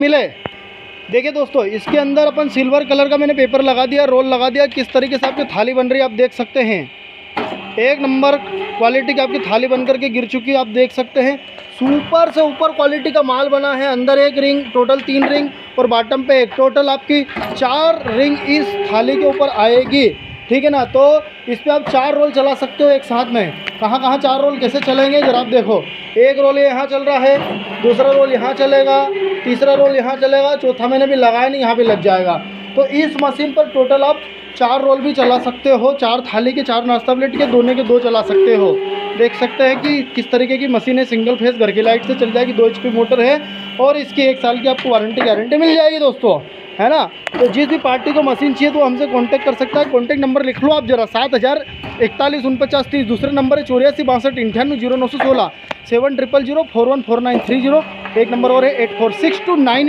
मिले? देखिए दोस्तों, इसके अंदर अपन सिल्वर कलर का मैंने पेपर लगा दिया, रोल लगा दिया, किस तरीके से आपकी थाली बन रही है आप देख सकते हैं। एक नंबर क्वालिटी की आपकी थाली बन करके गिर चुकी है, आप देख सकते हैं। सुपर से ऊपर क्वालिटी का माल बना है, अंदर एक रिंग, टोटल तीन रिंग, और बॉटम पे एक टोटल आपकी चार रिंग इस थाली के ऊपर आएगी। ठीक है ना? तो इस पर आप चार रोल चला सकते हो एक साथ में। कहाँ कहाँ चार रोल कैसे चलेंगे? जरा आप देखो। एक रोल यहाँ चल रहा है, दूसरा रोल यहाँ चलेगा, तीसरा रोल यहाँ चलेगा, चौथा मैंने भी लगाया नहीं, यहाँ भी लग जाएगा। तो इस मशीन पर टोटल आप चार रोल भी चला सकते हो, चार थाली के, चार नाश्ता प्लेट के, दोनों के दो चला सकते हो। देख सकते हैं कि किस तरीके की मशीन है सिंगल फेस घर की लाइट से चल जाएगी, दो एच मोटर है और इसकी एक साल की आपको वारंटी गारंटी मिल जाएगी दोस्तों। है ना? तो जिस भी पार्टी को मशीन चाहिए तो हमसे कांटेक्ट कर सकता है। कांटेक्ट नंबर लिख लो आप जरा। सात हज़ार इकतालीस उनपचास तीस। दूसरे नंबर है चौरासी बासठ अंठानवे ज़ीरो नौ सौ सोलह। Seven triple zero four one four nine three zero एक नंबर और है eight four six two nine